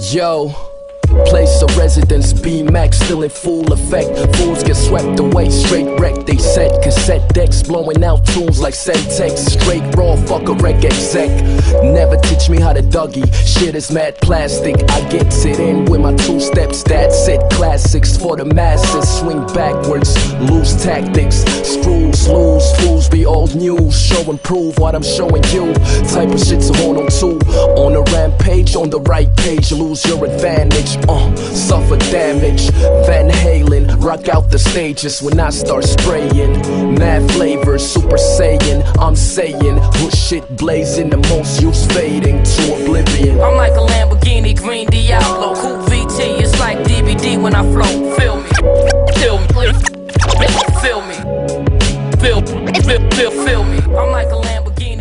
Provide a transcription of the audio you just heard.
Yo. Place of residence, B-Max still in full effect. Fools get swept away, straight wreck. They set cassette decks, blowing out tunes like Semtex. Straight raw, fuck a rec exec. Never teach me how to Dougie. Shit is mad plastic. I gets it in with my two steps. That's it. Classics for the masses. Swing backwards, lose tactics. Screws, lose, fools be old news. Show and prove what I'm showing you. Type of shit's a hold on oh two. On a on the right page, lose your advantage. Uh, suffer damage. Van Halen, rock out the stages when I start spraying. Mad flavors, Super Saiyan. I'm saying, put shit blazing, the most use fading to oblivion. I'm like a Lamborghini Green Diablo. Coupe VT, it's like DVD when I flow. Feel me, feel me, feel me, feel, feel, feel, feel me. I'm like a Lamborghini.